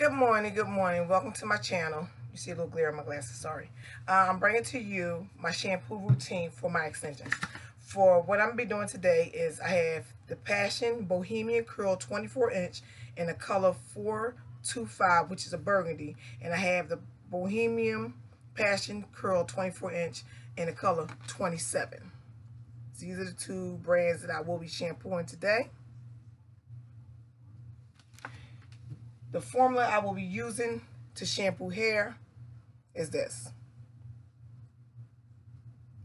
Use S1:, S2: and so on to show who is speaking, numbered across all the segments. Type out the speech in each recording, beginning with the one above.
S1: Good morning, good morning. Welcome to my channel. You see a little glare on my glasses, sorry. Uh, I'm bringing to you my shampoo routine for my extensions. For what I'm going to be doing today is I have the Passion Bohemian Curl 24 inch in the color 425, which is a burgundy. And I have the Bohemian Passion Curl 24 inch in the color 27. These are the two brands that I will be shampooing today. The formula I will be using to shampoo hair is this.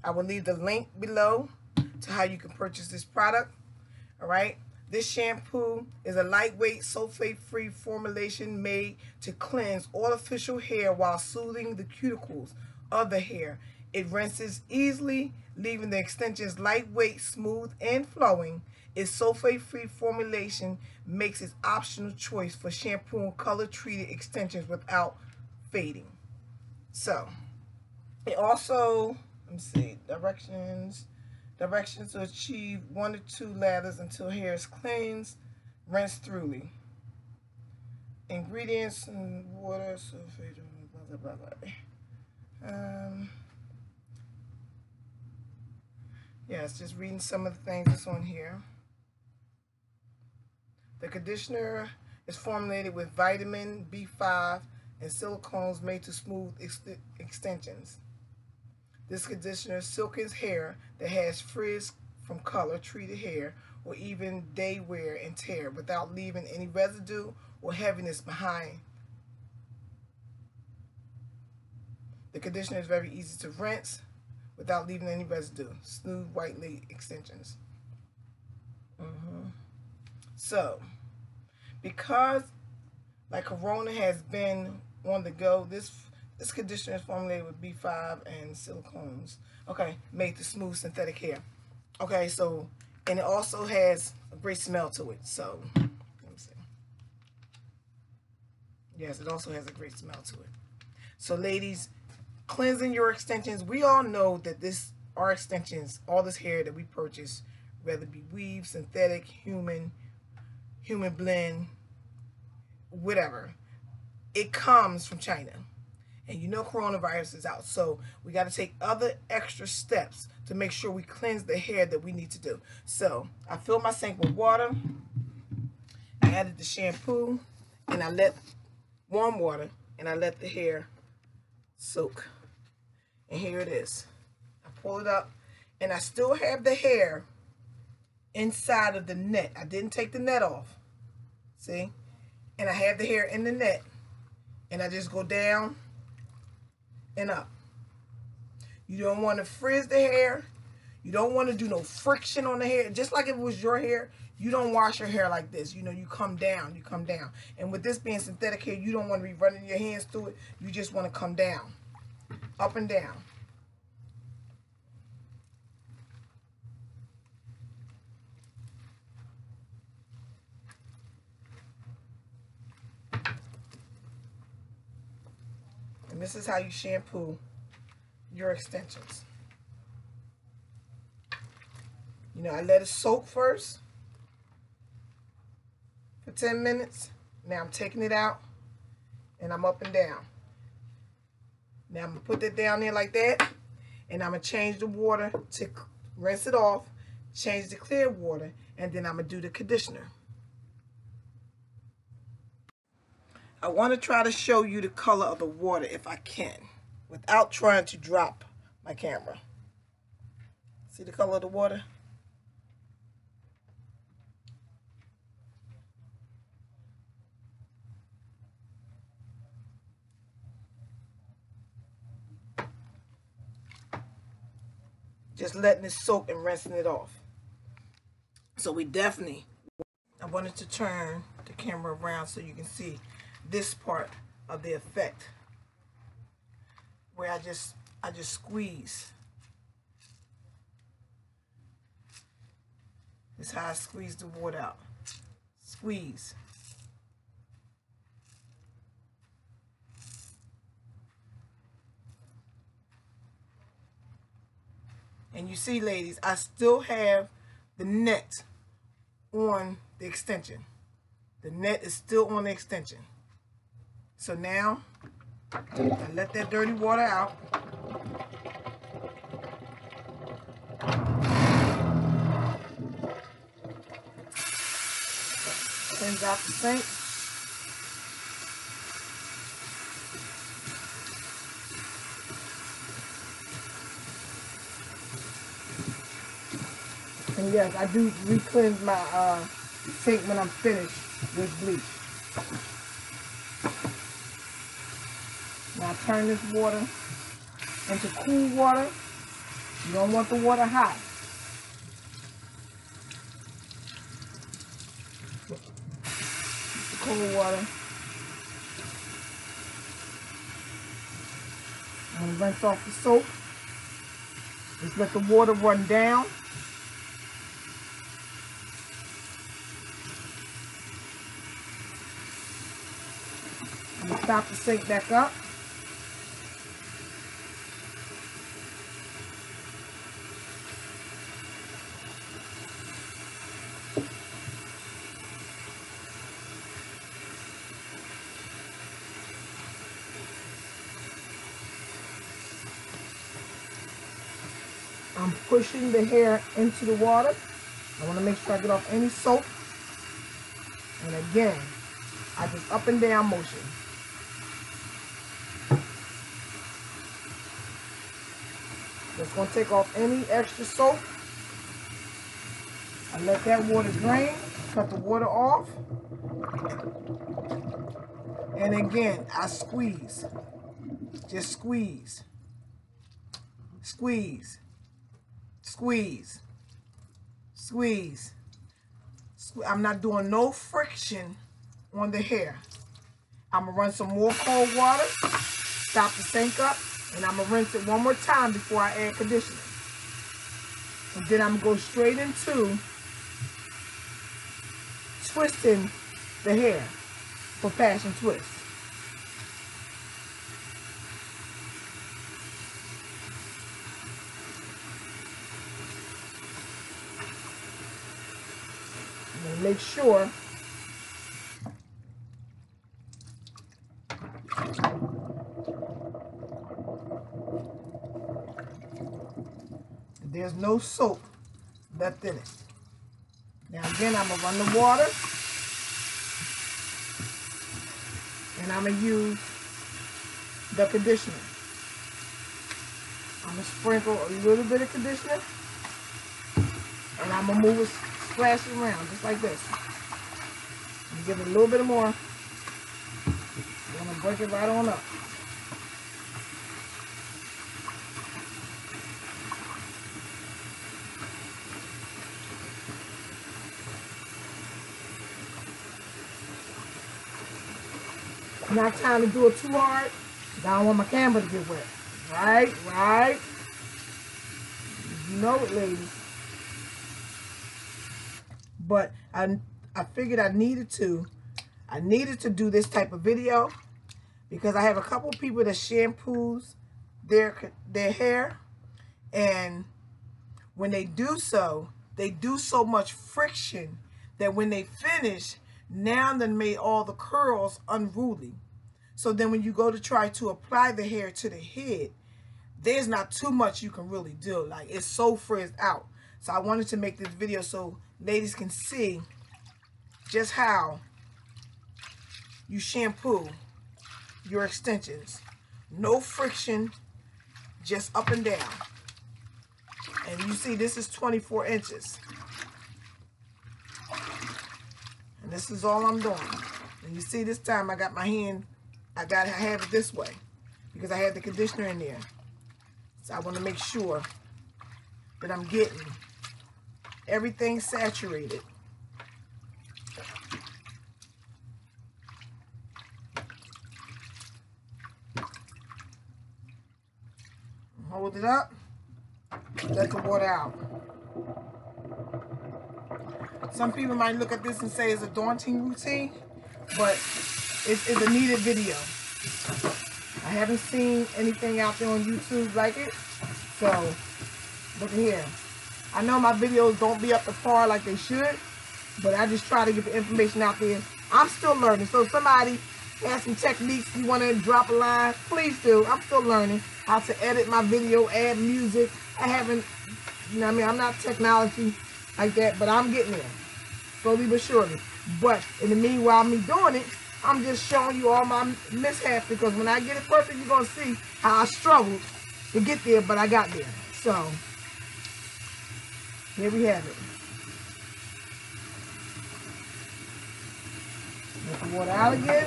S1: I will leave the link below to how you can purchase this product. All right. This shampoo is a lightweight sulfate-free formulation made to cleanse artificial hair while soothing the cuticles of the hair. It rinses easily, leaving the extensions lightweight, smooth, and flowing. Its sulfate-free formulation makes it optional choice for shampooing color-treated extensions without fading. So, it also, let me see, directions, directions to achieve one to two lathers until hair is cleansed, rinse thoroughly. Ingredients and water, sulfate, blah, blah, blah, blah. Um, it's just reading some of the things that's on here. The conditioner is formulated with vitamin B5 and silicones made to smooth ex extensions. This conditioner silkens hair that has frizz from color treated hair or even day wear and tear without leaving any residue or heaviness behind. The conditioner is very easy to rinse without leaving any residue. Smooth white lace extensions. Mm -hmm. So, because like Corona has been on the go, this this conditioner is formulated with B5 and silicones. Okay, made to smooth synthetic hair. Okay, so, and it also has a great smell to it. So, let me see. Yes, it also has a great smell to it. So, ladies, cleansing your extensions. We all know that this, our extensions, all this hair that we purchase, whether it be weave, synthetic, human, human blend, whatever, it comes from China. And you know coronavirus is out. So we got to take other extra steps to make sure we cleanse the hair that we need to do. So I filled my sink with water. I added the shampoo. And I let warm water. And I let the hair soak. And here it is. I pull it up. And I still have the hair inside of the net. I didn't take the net off. See? And I have the hair in the net. And I just go down and up. You don't want to frizz the hair. You don't want to do no friction on the hair. Just like if it was your hair, you don't wash your hair like this. You know, you come down. You come down. And with this being synthetic hair, you don't want to be running your hands through it. You just want to come down. Up and down. And this is how you shampoo your extensions. You know, I let it soak first for 10 minutes. Now I'm taking it out and I'm up and down. Now I'm going to put that down there like that. And I'm going to change the water to rinse it off, change the clear water, and then I'm going to do the conditioner. I want to try to show you the color of the water if I can without trying to drop my camera. See the color of the water? Just letting it soak and rinsing it off. So we definitely, I wanted to turn the camera around so you can see this part of the effect where I just I just squeeze. This is how I squeeze the water out. Squeeze. And you see, ladies, I still have the net on the extension. The net is still on the extension. So now, I let that dirty water out. Cleanse out the sink. And yes, I do re-cleanse my uh, sink when I'm finished with bleach. Now turn this water into cool water. You don't want the water hot. Cold water. I'm rinse off the soap. Just let the water run down. Stop to sink back up. I'm pushing the hair into the water. I want to make sure I get off any soap. And again, I just up and down motion. To take off any extra soap. I let that water drain. Cut the water off. And again, I squeeze. Just squeeze. Squeeze. Squeeze. Squeeze. I'm not doing no friction on the hair. I'm to run some more cold water. Stop the sink up. And I'm going to rinse it one more time before I add conditioner. And then I'm going to go straight into twisting the hair for passion twist. Make sure No soap left in it. Now again, I'm going to run the water. And I'm going to use the conditioner. I'm going to sprinkle a little bit of conditioner. And I'm going to move it, splash it around just like this. Give it a little bit more. I'm going to break it right on up. Not trying to do it too hard. I don't want my camera to get wet. Right, right. You know it, ladies. But I, I figured I needed to. I needed to do this type of video because I have a couple people that shampoos their their hair and when they do so they do so much friction that when they finish now they made all the curls unruly so then when you go to try to apply the hair to the head, there's not too much you can really do. Like it's so frizzed out. So I wanted to make this video so ladies can see just how you shampoo your extensions. No friction, just up and down. And you see this is 24 inches. And this is all I'm doing. And you see this time I got my hand I gotta have it this way because I have the conditioner in there. So I want to make sure that I'm getting everything saturated. Hold it up. Let the water out. Some people might look at this and say it's a daunting routine, but it's, it's a needed video. I haven't seen anything out there on YouTube like it. So, look here. I know my videos don't be up to par like they should, but I just try to get the information out there. I'm still learning. So somebody has some techniques you want to drop a line, please do. I'm still learning how to edit my video, add music. I haven't, you know I mean? I'm not technology like that, but I'm getting there. Slowly but surely. But in the meanwhile, me doing it, I'm just showing you all my mishaps because when I get it perfect, you're going to see how I struggled to get there, but I got there. So, here we have it. Get the water out again.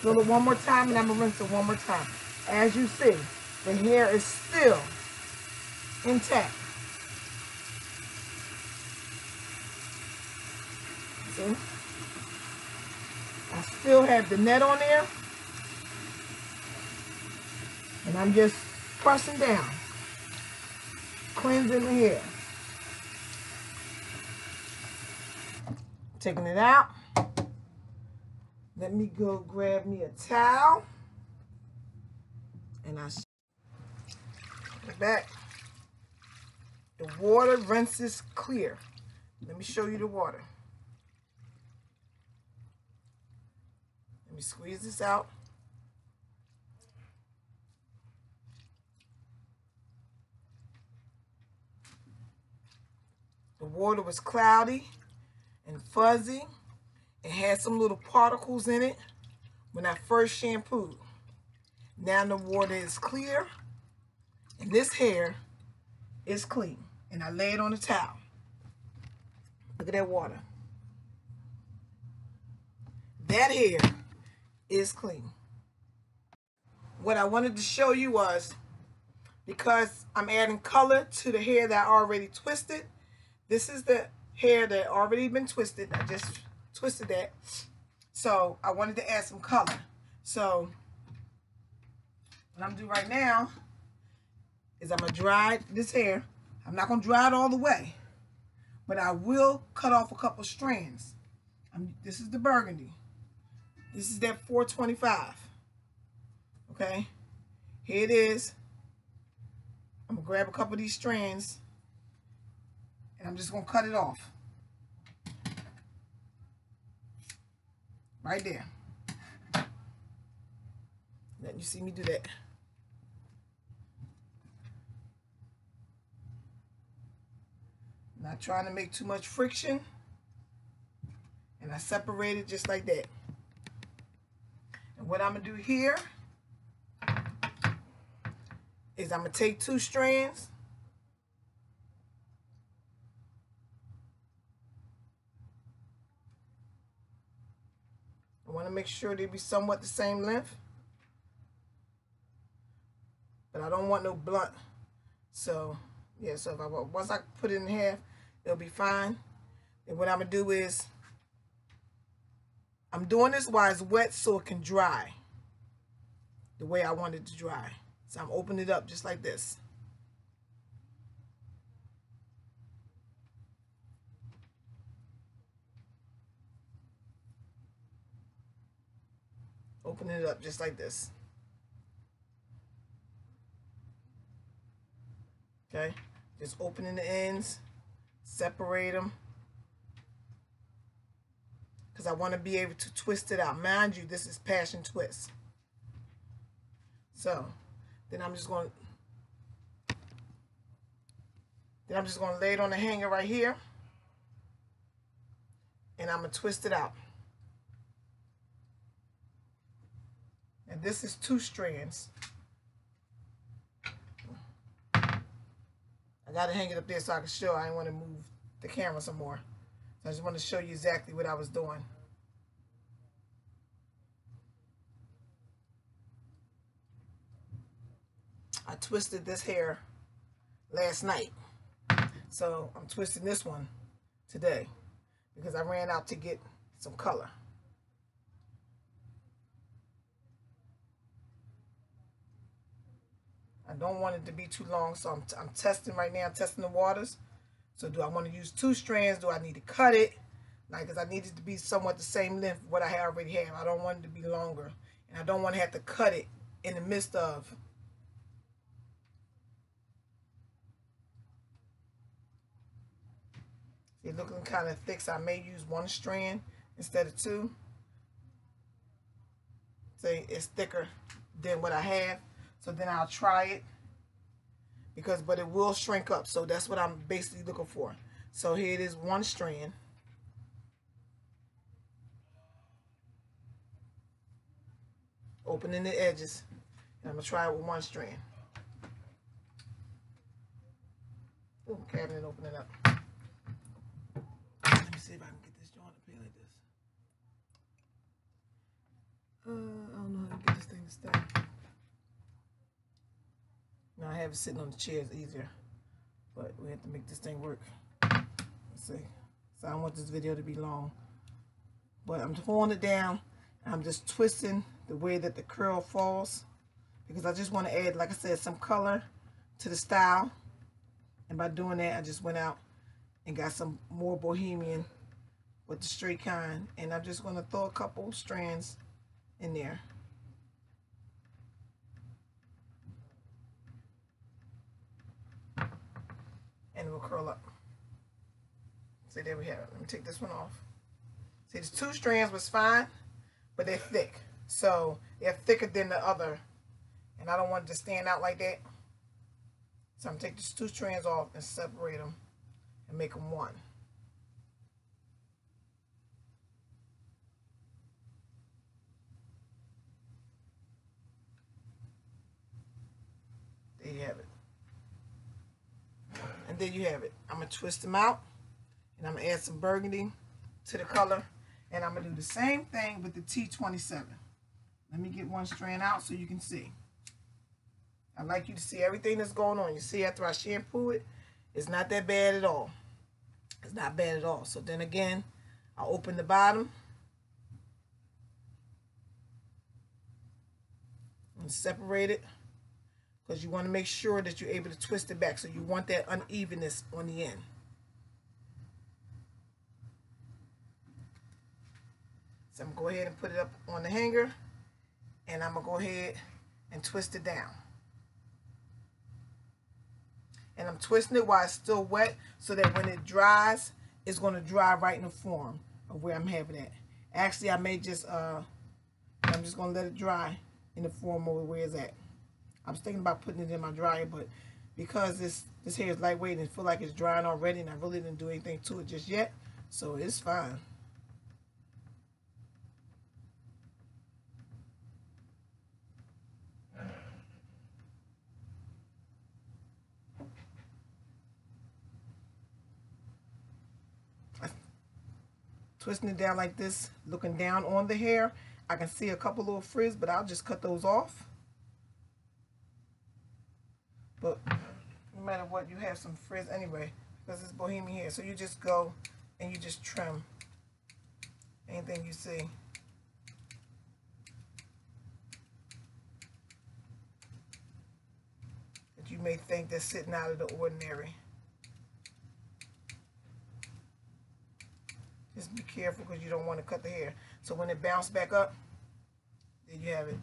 S1: Fill it one more time and I'm to rinse it one more time. As you see, the hair is still intact. I still have the net on there. And I'm just pressing down. Cleansing the hair. Taking it out. Let me go grab me a towel. And I back. The water rinses clear. Let me show you the water. Me squeeze this out. The water was cloudy and fuzzy. It had some little particles in it when I first shampooed. Now the water is clear and this hair is clean. And I lay it on the towel. Look at that water. That hair is clean. What I wanted to show you was because I'm adding color to the hair that I already twisted. This is the hair that already been twisted. I just twisted that. So I wanted to add some color. So what I'm doing right now is I'm going to dry this hair. I'm not going to dry it all the way. But I will cut off a couple strands. I'm, this is the burgundy. This is that 425. Okay. Here it is. I'm going to grab a couple of these strands. And I'm just going to cut it off. Right there. Let you see me do that. Not trying to make too much friction. And I separate it just like that. What I'm going to do here is I'm going to take two strands. I want to make sure they be somewhat the same length. But I don't want no blunt. So, yeah, so if I, once I put it in half, It'll be fine. And what I'm going to do is, I'm doing this while it's wet so it can dry the way I want it to dry. So I'm opening it up just like this. Open it up just like this. Okay, just opening the ends separate them because I want to be able to twist it out. Mind you, this is passion twist. So then I'm just going to then I'm just going to lay it on the hanger right here and I'm going to twist it out. And this is two strands. I got to hang it up there so I can show. I want to move the camera some more. I just want to show you exactly what I was doing. I twisted this hair last night. So I'm twisting this one today because I ran out to get some color. I don't want it to be too long, so I'm, I'm testing right now, I'm testing the waters. So do I want to use two strands? Do I need to cut it? Like, because I need it to be somewhat the same length what I already have. I don't want it to be longer. And I don't want to have to cut it in the midst of See, looking kind of thick, so I may use one strand instead of two. See, it's thicker than what I have. So then I'll try it because, but it will shrink up. So that's what I'm basically looking for. So here it is, one strand. Opening the edges. And I'm to try it with one strand. Ooh, cabinet opening up. Let me see if I can get this joint up here like this. Uh, I don't know how to get this thing to stay. Now I have it sitting on the chair easier, but we have to make this thing work. Let's see. So I don't want this video to be long, but I'm pulling it down. I'm just twisting the way that the curl falls because I just want to add, like I said, some color to the style. And by doing that, I just went out and got some more bohemian with the straight kind. And I'm just going to throw a couple strands in there. Will curl up. See, there we have it. Let me take this one off. See, the two strands was fine, but they're thick. So they're thicker than the other. And I don't want it to stand out like that. So I'm going to take these two strands off and separate them and make them one. There you have it. There you have it. I'm going to twist them out. And I'm going to add some burgundy to the color. And I'm going to do the same thing with the T27. Let me get one strand out so you can see. I like you to see everything that's going on. You see after I shampoo it, it's not that bad at all. It's not bad at all. So then again, i open the bottom. And separate it. Because you want to make sure that you're able to twist it back. So you want that unevenness on the end. So I'm going to go ahead and put it up on the hanger. And I'm going to go ahead and twist it down and I'm twisting it while it's still wet so that when it dries, it's going to dry right in the form of where I'm having it. Actually, I may just, uh, I'm just going to let it dry in the form of where it's at. I was thinking about putting it in my dryer, but because this, this hair is lightweight and it feel like it's drying already and I really didn't do anything to it just yet, so it's fine. twisting it down like this, looking down on the hair. I can see a couple little frizz, but I'll just cut those off. But no matter what, you have some frizz anyway, because it's bohemian hair. So you just go and you just trim anything you see. That you may think that's sitting out of the ordinary. Just be careful because you don't want to cut the hair. So when it bounces back up, there you have it.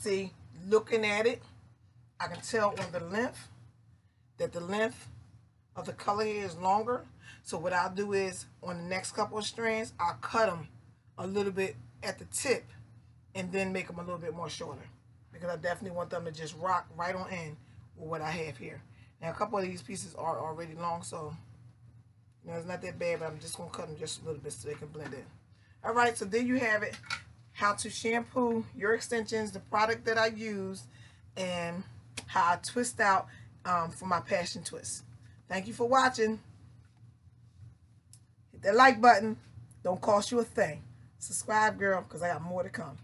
S1: See, looking at it, I can tell on the length that the length of the color here is longer. So what I'll do is on the next couple of strands, I'll cut them a little bit at the tip and then make them a little bit more shorter because I definitely want them to just rock right on in with what I have here. Now, a couple of these pieces are already long, so, you know, it's not that bad, but I'm just going to cut them just a little bit so they can blend in. All right, so there you have it. How to shampoo your extensions, the product that I use, and how I twist out um, for my passion twist. Thank you for watching. Hit that like button. Don't cost you a thing. Subscribe, girl, because I got more to come.